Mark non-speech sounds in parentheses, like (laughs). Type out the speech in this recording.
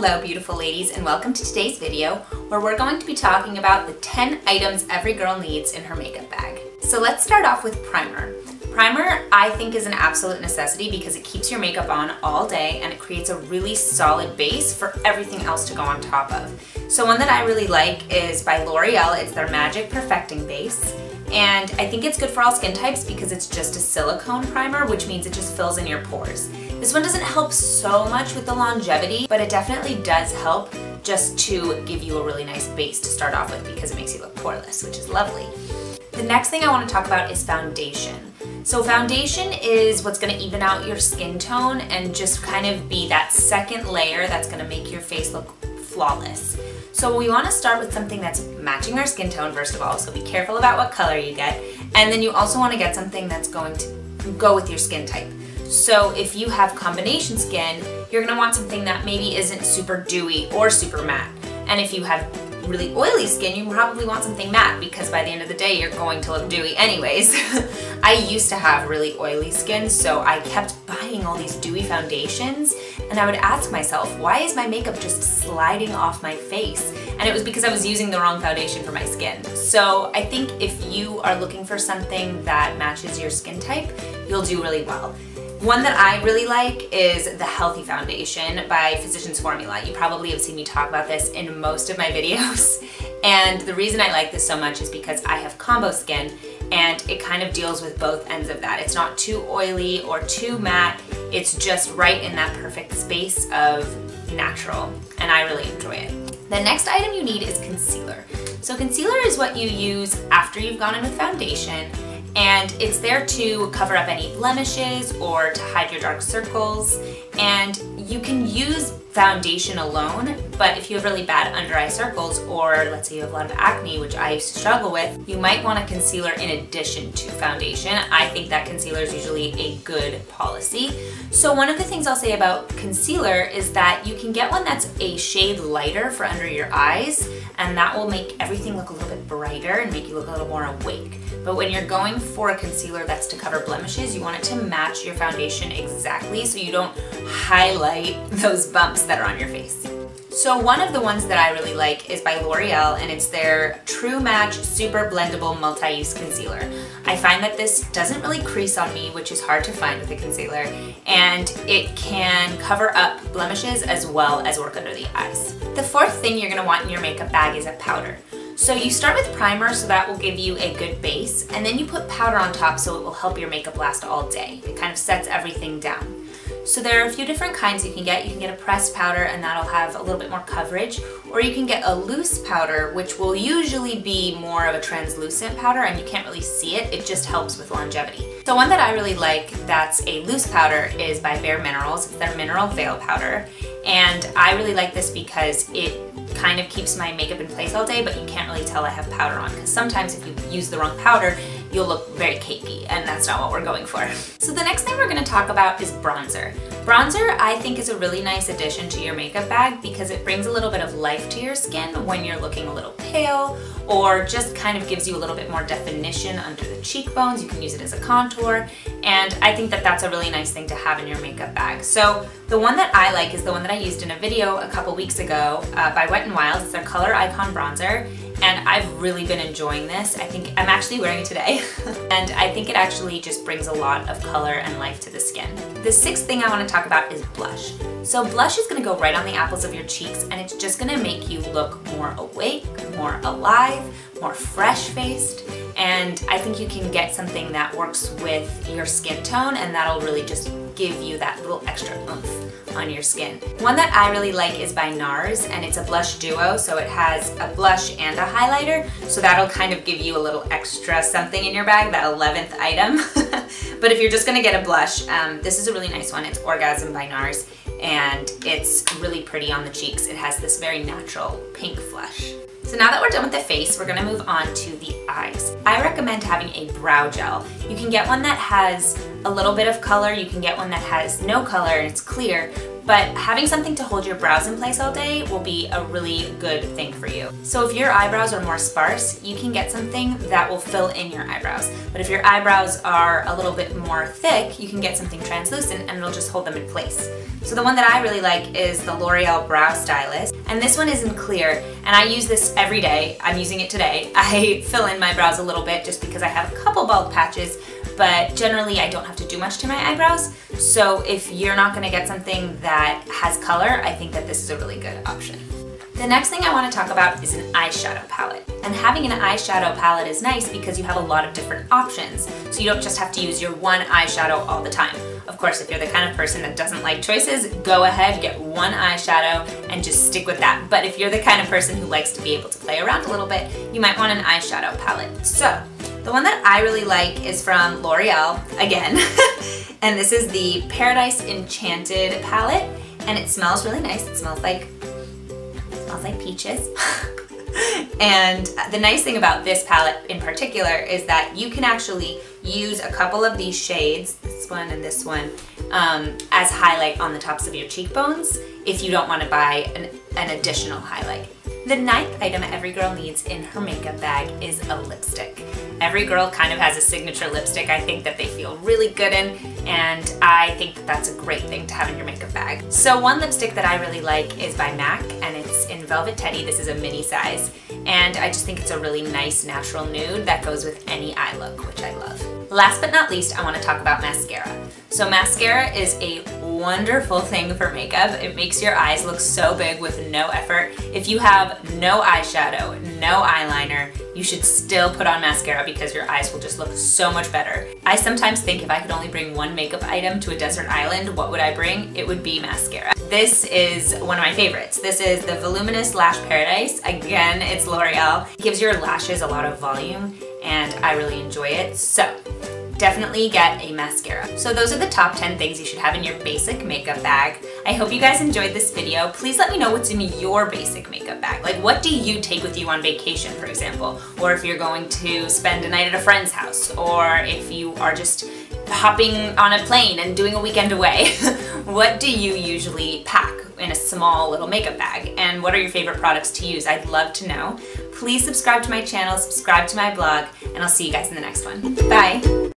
Hello beautiful ladies and welcome to today's video where we're going to be talking about the 10 items every girl needs in her makeup bag. So let's start off with primer. Primer I think is an absolute necessity because it keeps your makeup on all day and it creates a really solid base for everything else to go on top of. So one that I really like is by L'Oreal, it's their Magic Perfecting Base. And I think it's good for all skin types because it's just a silicone primer, which means it just fills in your pores. This one doesn't help so much with the longevity, but it definitely does help just to give you a really nice base to start off with because it makes you look poreless, which is lovely. The next thing I want to talk about is foundation. So foundation is what's going to even out your skin tone and just kind of be that second layer that's going to make your face look flawless. So we want to start with something that's matching our skin tone first of all, so be careful about what color you get. And then you also want to get something that's going to go with your skin type. So if you have combination skin, you're gonna want something that maybe isn't super dewy or super matte. And if you have really oily skin, you probably want something matte because by the end of the day, you're going to look dewy anyways. (laughs) I used to have really oily skin, so I kept buying all these dewy foundations and I would ask myself, why is my makeup just sliding off my face? And it was because I was using the wrong foundation for my skin. So I think if you are looking for something that matches your skin type, you'll do really well. One that I really like is the Healthy Foundation by Physicians Formula. You probably have seen me talk about this in most of my (laughs) videos. And the reason I like this so much is because I have combo skin and it kind of deals with both ends of that. It's not too oily or too matte. It's just right in that perfect space of natural and I really enjoy it. The next item you need is concealer. So concealer is what you use after you've gone in with foundation and it's there to cover up any blemishes or to hide your dark circles and you can use foundation alone, but if you have really bad under eye circles or let's say you have a lot of acne, which I struggle with, you might want a concealer in addition to foundation. I think that concealer is usually a good policy. So one of the things I'll say about concealer is that you can get one that's a shade lighter for under your eyes and that will make everything look a little bit brighter and make you look a little more awake. But when you're going for a concealer that's to cover blemishes, you want it to match your foundation exactly so you don't highlight (laughs) those bumps that are on your face. So one of the ones that I really like is by L'Oreal and it's their True Match Super Blendable Multi-Use Concealer. I find that this doesn't really crease on me, which is hard to find with a concealer, and it can cover up blemishes as well as work under the eyes. The fourth thing you're gonna want in your makeup bag is a powder. So you start with primer so that will give you a good base and then you put powder on top so it will help your makeup last all day. It kind of sets everything down. So there are a few different kinds you can get. You can get a pressed powder and that'll have a little bit more coverage or you can get a loose powder which will usually be more of a translucent powder and you can't really see it. It just helps with longevity. So one that I really like that's a loose powder is by Bare Minerals. It's their Mineral Veil Powder and I really like this because it kind of keeps my makeup in place all day, but you can't really tell I have powder on because sometimes if you use the wrong powder, you'll look very cakey and that's not what we're going for. So the next thing we're gonna talk about is bronzer. Bronzer I think is a really nice addition to your makeup bag because it brings a little bit of life to your skin when you're looking a little pale or just kind of gives you a little bit more definition under the cheekbones. You can use it as a contour and I think that that's a really nice thing to have in your makeup bag. So the one that I like is the one that I used in a video a couple weeks ago uh, by Wet n Wild. It's their Color Icon Bronzer and I've really been enjoying this. I think I'm actually wearing it today (laughs) and I think it actually just brings a lot of color and life to the skin. The sixth thing I want to talk about is blush. So blush is going to go right on the apples of your cheeks and it's just going to make you look more awake, more alive, more fresh-faced and I think you can get something that works with your skin tone and that'll really just give you that little extra oomph on your skin. One that I really like is by NARS and it's a blush duo so it has a blush and a highlighter so that'll kind of give you a little extra something in your bag, that 11th item. (laughs) but if you're just gonna get a blush, um, this is a really nice one. It's Orgasm by NARS and it's really pretty on the cheeks. It has this very natural pink flush. So now that we're done with the face, we're gonna move on to the eyes. I recommend having a brow gel. You can get one that has a little bit of color, you can get one that has no color and it's clear, but having something to hold your brows in place all day will be a really good thing for you. So if your eyebrows are more sparse, you can get something that will fill in your eyebrows. But if your eyebrows are a little bit more thick, you can get something translucent and it'll just hold them in place. So the one that I really like is the L'Oreal Brow Stylist. And this one is in clear, and I use this every day. I'm using it today. (laughs) I fill in my brows a little bit just because I have a couple bald patches, but generally I don't have to do much to my eyebrows. So if you're not gonna get something that has color, I think that this is a really good option. The next thing I want to talk about is an eyeshadow palette. And having an eyeshadow palette is nice because you have a lot of different options. So you don't just have to use your one eyeshadow all the time. Of course, if you're the kind of person that doesn't like choices, go ahead, get one eyeshadow and just stick with that. But if you're the kind of person who likes to be able to play around a little bit, you might want an eyeshadow palette. So the one that I really like is from L'Oreal, again, (laughs) and this is the Paradise Enchanted palette, and it smells really nice. It smells like, it smells like peaches. (laughs) and the nice thing about this palette in particular is that you can actually use a couple of these shades, this one and this one, um, as highlight on the tops of your cheekbones if you don't want to buy an, an additional highlight. The ninth item every girl needs in her makeup bag is a lipstick. Every girl kind of has a signature lipstick I think that they feel really good in and I think that that's a great thing to have in your makeup bag. So one lipstick that I really like is by MAC and it's in Velvet Teddy. This is a mini size and I just think it's a really nice natural nude that goes with any eye look which I love. Last but not least I want to talk about mascara. So mascara is a wonderful thing for makeup. It makes your eyes look so big with no effort. If you have no eyeshadow, no eyeliner, you should still put on mascara because your eyes will just look so much better. I sometimes think if I could only bring one makeup item to a desert island, what would I bring? It would be mascara. This is one of my favorites. This is the Voluminous Lash Paradise. Again, it's L'Oreal. It gives your lashes a lot of volume and I really enjoy it. So definitely get a mascara. So those are the top 10 things you should have in your basic makeup bag. I hope you guys enjoyed this video. Please let me know what's in your basic makeup bag. Like what do you take with you on vacation, for example? Or if you're going to spend a night at a friend's house, or if you are just hopping on a plane and doing a weekend away. (laughs) what do you usually pack in a small little makeup bag? And what are your favorite products to use? I'd love to know. Please subscribe to my channel, subscribe to my blog, and I'll see you guys in the next one. Bye!